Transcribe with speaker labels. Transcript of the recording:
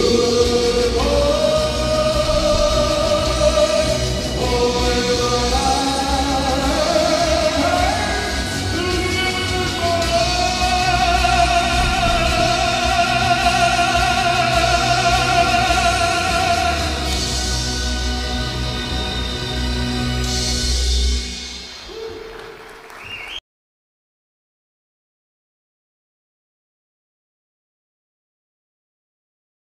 Speaker 1: Música